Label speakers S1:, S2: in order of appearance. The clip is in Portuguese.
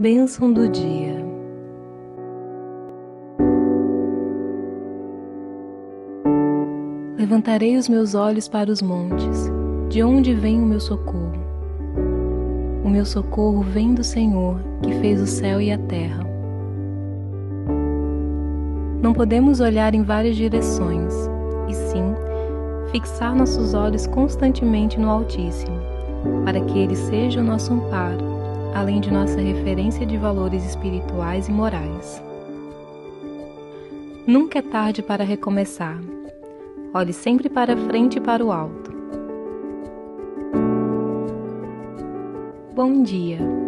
S1: Bênção do dia. Levantarei os meus olhos para os montes, de onde vem o meu socorro? O meu socorro vem do Senhor, que fez o céu e a terra. Não podemos olhar em várias direções, e sim fixar nossos olhos constantemente no Altíssimo, para que Ele seja o nosso amparo, além de nossa referência de valores espirituais e morais. Nunca é tarde para recomeçar. Olhe sempre para frente e para o alto. Bom dia!